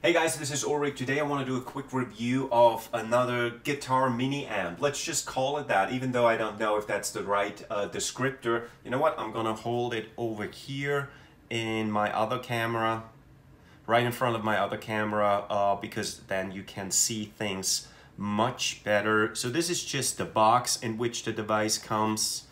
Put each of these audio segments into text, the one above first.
Hey guys, this is Ulrich. Today I want to do a quick review of another guitar mini amp. Let's just call it that, even though I don't know if that's the right uh, descriptor. You know what? I'm gonna hold it over here in my other camera, right in front of my other camera, uh, because then you can see things much better. So this is just the box in which the device comes.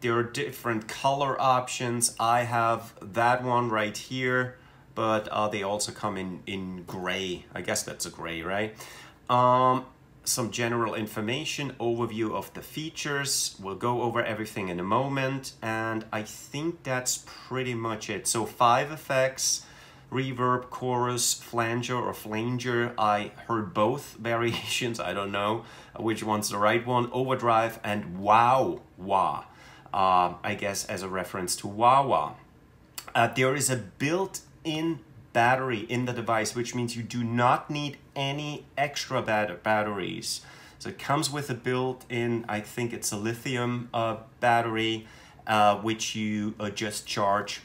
There are different color options. I have that one right here but uh, they also come in, in gray. I guess that's a gray, right? Um, some general information, overview of the features. We'll go over everything in a moment. And I think that's pretty much it. So five effects, reverb, chorus, flanger or flanger. I heard both variations. I don't know which one's the right one. Overdrive and wow, wah. Uh, I guess as a reference to wah wah. Uh, there is a built in battery in the device, which means you do not need any extra bat batteries. So it comes with a built-in, I think it's a lithium uh, battery, uh, which you uh, just charge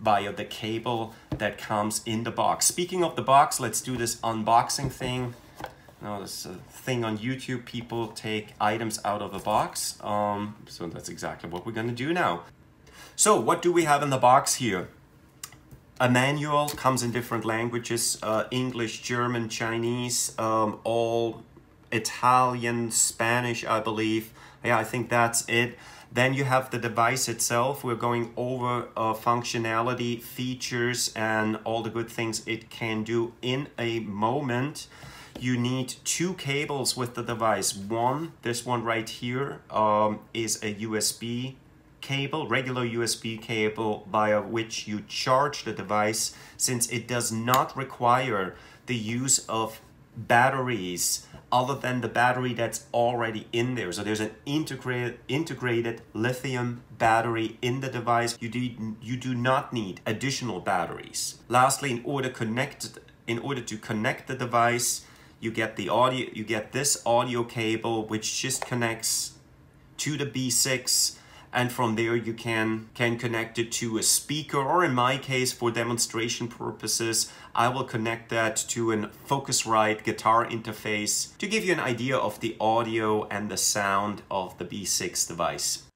via the cable that comes in the box. Speaking of the box, let's do this unboxing thing. Now, this a thing on YouTube, people take items out of a box. Um, so that's exactly what we're gonna do now. So what do we have in the box here? A manual comes in different languages uh, English, German, Chinese, um, all Italian, Spanish, I believe. Yeah, I think that's it. Then you have the device itself. We're going over uh, functionality, features, and all the good things it can do in a moment. You need two cables with the device. One, this one right here, um, is a USB cable, regular USB cable via which you charge the device since it does not require the use of batteries other than the battery that's already in there. So there's an integrated integrated lithium battery in the device. You do, you do not need additional batteries. Lastly, in order connect in order to connect the device, you get the audio you get this audio cable which just connects to the B6 and from there you can can connect it to a speaker or in my case for demonstration purposes I will connect that to an Focusrite guitar interface to give you an idea of the audio and the sound of the B6 device.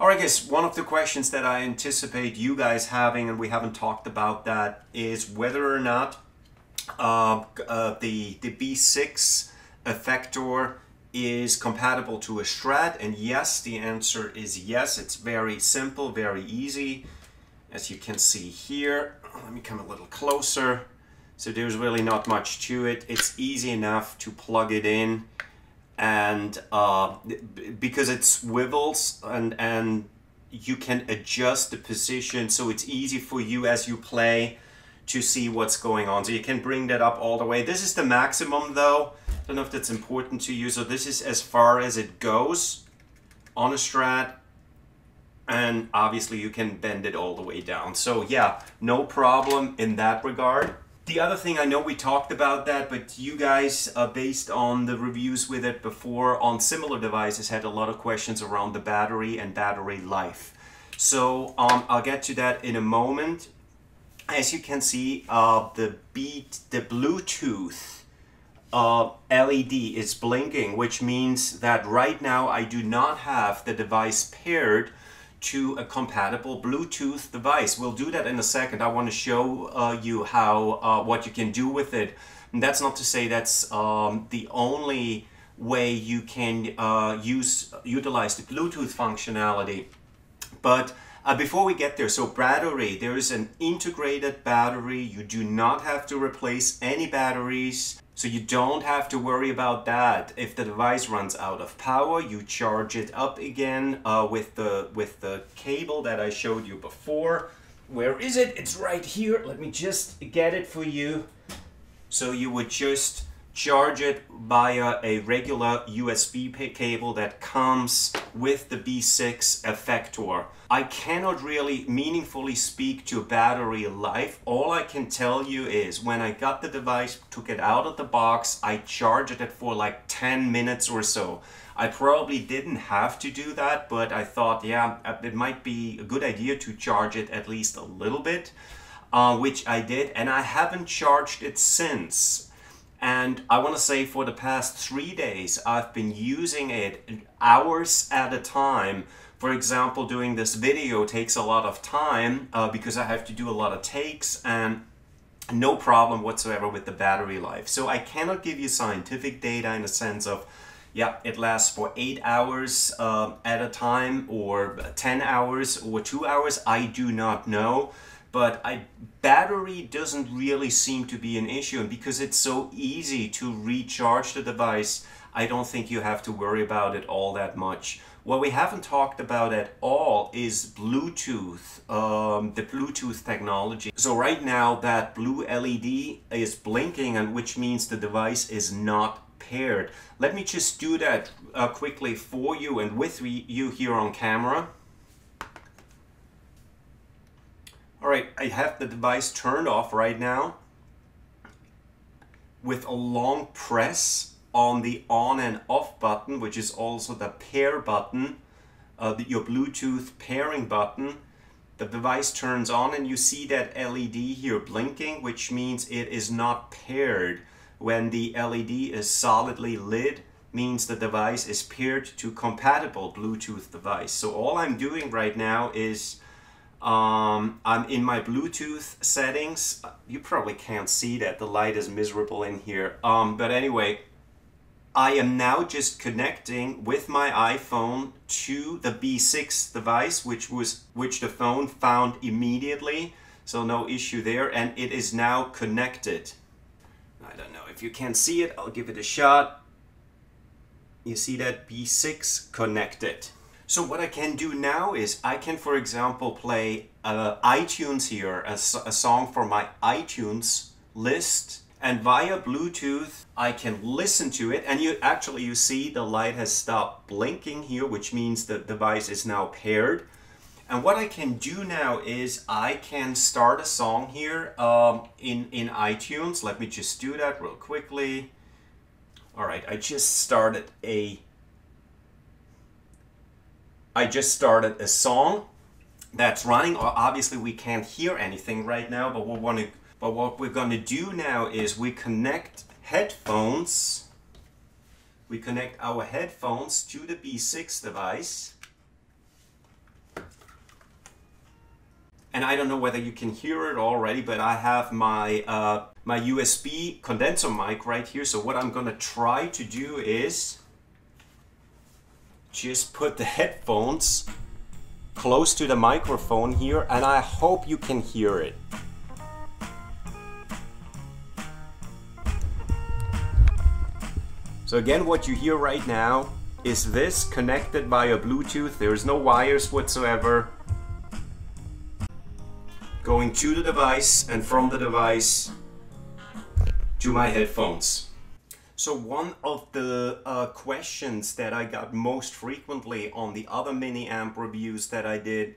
Alright guys, one of the questions that I anticipate you guys having, and we haven't talked about that, is whether or not uh, uh, the, the B6 effector is compatible to a Strat, and yes, the answer is yes. It's very simple, very easy. As you can see here, let me come a little closer. So there's really not much to it. It's easy enough to plug it in and uh, because it swivels and and you can adjust the position so it's easy for you as you play to see what's going on. So you can bring that up all the way. This is the maximum though. I don't know if that's important to you. So this is as far as it goes on a strat. And obviously you can bend it all the way down. So yeah no problem in that regard the other thing, I know we talked about that, but you guys, uh, based on the reviews with it before on similar devices, had a lot of questions around the battery and battery life. So um, I'll get to that in a moment. As you can see, uh, the beat, the Bluetooth uh, LED is blinking, which means that right now I do not have the device paired to a compatible Bluetooth device. We'll do that in a second. I want to show uh, you how uh, what you can do with it. And that's not to say that's um, the only way you can uh, use utilize the Bluetooth functionality. But Uh, before we get there, so battery, there is an integrated battery. You do not have to replace any batteries. So you don't have to worry about that. If the device runs out of power, you charge it up again uh, with the with the cable that I showed you before. Where is it? It's right here. Let me just get it for you. So you would just charge it via a regular USB cable that comes with the B6 effector. I cannot really meaningfully speak to battery life. All I can tell you is when I got the device, took it out of the box, I charged it for like 10 minutes or so. I probably didn't have to do that, but I thought, yeah, it might be a good idea to charge it at least a little bit, uh, which I did, and I haven't charged it since. And I want to say for the past three days, I've been using it hours at a time. For example, doing this video takes a lot of time uh, because I have to do a lot of takes and no problem whatsoever with the battery life. So I cannot give you scientific data in the sense of, yeah, it lasts for eight hours uh, at a time or 10 hours or two hours. I do not know but I, battery doesn't really seem to be an issue. And because it's so easy to recharge the device, I don't think you have to worry about it all that much. What we haven't talked about at all is Bluetooth, um, the Bluetooth technology. So right now that blue LED is blinking and which means the device is not paired. Let me just do that uh, quickly for you and with you here on camera. All right, I have the device turned off right now with a long press on the on and off button, which is also the pair button, uh, the, your Bluetooth pairing button. The device turns on and you see that LED here blinking, which means it is not paired. When the LED is solidly lit, means the device is paired to compatible Bluetooth device. So all I'm doing right now is um, I'm in my Bluetooth settings. You probably can't see that. The light is miserable in here. Um, but anyway, I am now just connecting with my iPhone to the B6 device, which was which the phone found immediately. So no issue there. And it is now connected. I don't know if you can see it. I'll give it a shot. You see that B6 connected. So what I can do now is I can, for example, play uh, iTunes here, a, a song for my iTunes list. And via Bluetooth, I can listen to it. And you actually, you see the light has stopped blinking here, which means the device is now paired. And what I can do now is I can start a song here um, in, in iTunes. Let me just do that real quickly. All right, I just started a I just started a song that's running. Obviously, we can't hear anything right now, but we want to. But what we're going to do now is we connect headphones. We connect our headphones to the B6 device. And I don't know whether you can hear it already, but I have my uh, my USB condenser mic right here. So what I'm going to try to do is just put the headphones close to the microphone here and I hope you can hear it. So again, what you hear right now is this connected via Bluetooth. There's no wires whatsoever. Going to the device and from the device to my headphones. So one of the uh, questions that I got most frequently on the other mini amp reviews that I did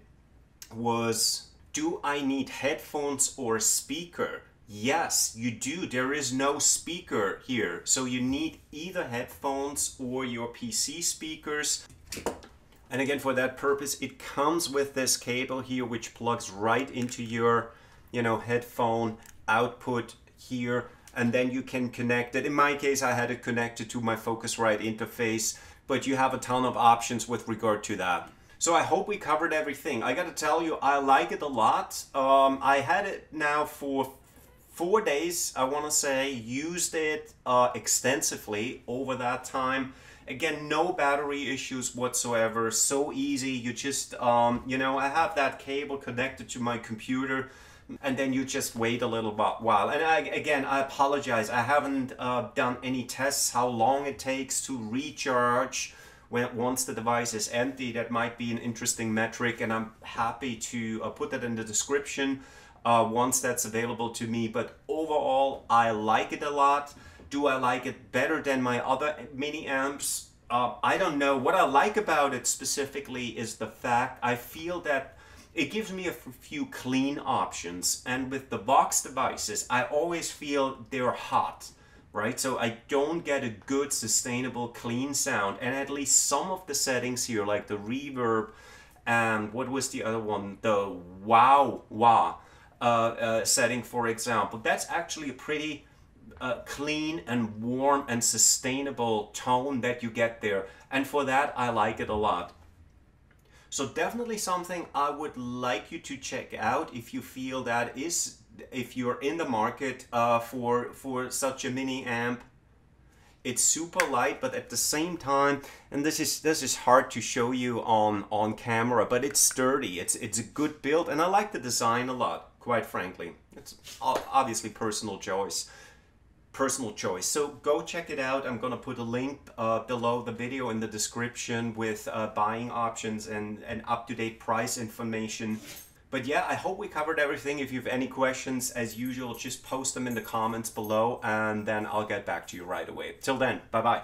was, do I need headphones or speaker? Yes, you do. There is no speaker here. So you need either headphones or your PC speakers. And again, for that purpose, it comes with this cable here, which plugs right into your, you know, headphone output here and then you can connect it. In my case, I had it connected to my Focusrite interface, but you have a ton of options with regard to that. So I hope we covered everything. I gotta tell you, I like it a lot. Um, I had it now for four days, I wanna say, used it uh, extensively over that time. Again, no battery issues whatsoever. So easy. You just, um, you know, I have that cable connected to my computer and then you just wait a little while. And I, again, I apologize. I haven't uh, done any tests how long it takes to recharge when once the device is empty. That might be an interesting metric, and I'm happy to uh, put that in the description uh, once that's available to me. But overall, I like it a lot. Do I like it better than my other mini amps? Uh, I don't know. What I like about it specifically is the fact I feel that it gives me a few clean options. And with the Vox devices, I always feel they're hot, right? So I don't get a good, sustainable, clean sound. And at least some of the settings here, like the reverb and what was the other one? The wow wah uh, uh, setting, for example. That's actually a pretty uh, clean and warm and sustainable tone that you get there. And for that, I like it a lot. So definitely something I would like you to check out if you feel that is, if you're in the market uh, for, for such a mini amp. It's super light, but at the same time, and this is this is hard to show you on on camera, but it's sturdy. It's it's a good build, and I like the design a lot. Quite frankly, it's obviously personal choice personal choice. So go check it out. I'm gonna put a link uh, below the video in the description with uh, buying options and, and up-to-date price information. But yeah, I hope we covered everything. If you have any questions, as usual, just post them in the comments below and then I'll get back to you right away. Till then, bye-bye.